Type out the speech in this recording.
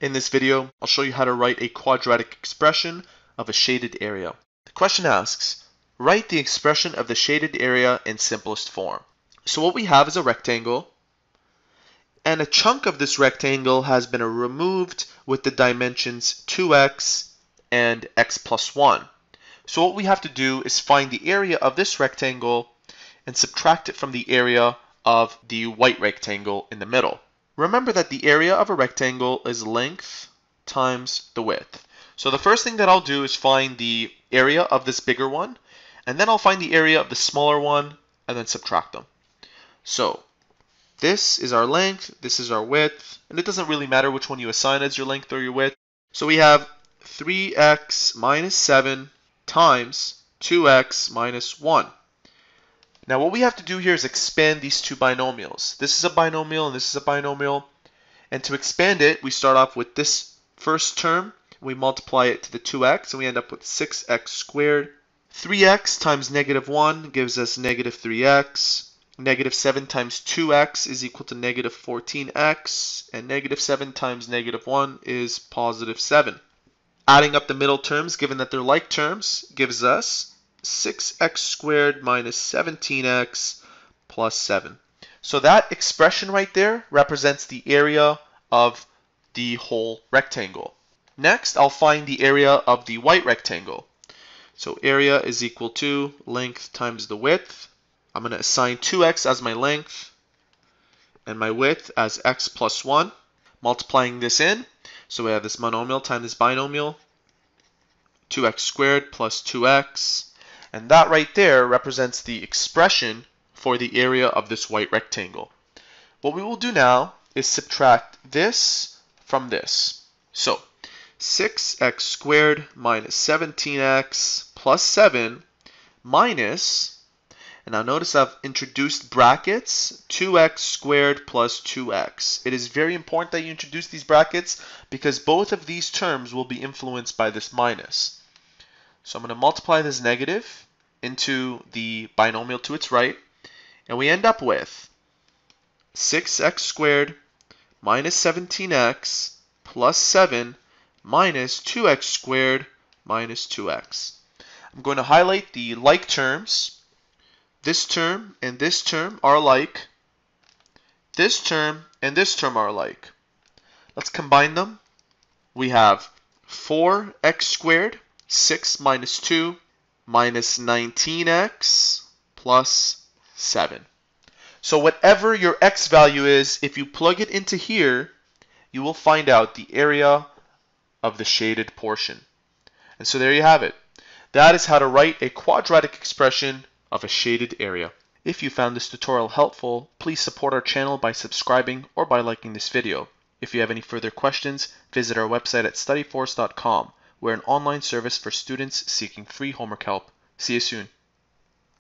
In this video, I'll show you how to write a quadratic expression of a shaded area. The question asks, write the expression of the shaded area in simplest form. So what we have is a rectangle, and a chunk of this rectangle has been removed with the dimensions 2x and x plus 1. So what we have to do is find the area of this rectangle and subtract it from the area of the white rectangle in the middle. Remember that the area of a rectangle is length times the width. So the first thing that I'll do is find the area of this bigger one, and then I'll find the area of the smaller one, and then subtract them. So this is our length, this is our width, and it doesn't really matter which one you assign as your length or your width. So we have 3x minus 7 times 2x minus 1. Now what we have to do here is expand these two binomials. This is a binomial and this is a binomial. And to expand it, we start off with this first term. We multiply it to the 2x and we end up with 6x squared. 3x times negative 1 gives us negative 3x. Negative 7 times 2x is equal to negative 14x. And negative 7 times negative 1 is positive 7. Adding up the middle terms, given that they're like terms, gives us 6x squared minus 17x plus 7. So that expression right there represents the area of the whole rectangle. Next, I'll find the area of the white rectangle. So area is equal to length times the width. I'm going to assign 2x as my length and my width as x plus 1. Multiplying this in, so we have this monomial times this binomial, 2x squared plus 2x and that right there represents the expression for the area of this white rectangle. What we will do now is subtract this from this. So 6x squared minus 17x plus 7 minus, and now notice I've introduced brackets, 2x squared plus 2x. It is very important that you introduce these brackets because both of these terms will be influenced by this minus. So I'm going to multiply this negative into the binomial to its right, and we end up with 6x squared minus 17x plus 7 minus 2x squared minus 2x. I'm going to highlight the like terms. This term and this term are alike. This term and this term are alike. Let's combine them. We have 4x squared 6 minus 2 minus 19x plus 7. So whatever your x value is, if you plug it into here, you will find out the area of the shaded portion. And so there you have it. That is how to write a quadratic expression of a shaded area. If you found this tutorial helpful, please support our channel by subscribing or by liking this video. If you have any further questions, visit our website at studyforce.com we're an online service for students seeking free homework help. See you soon.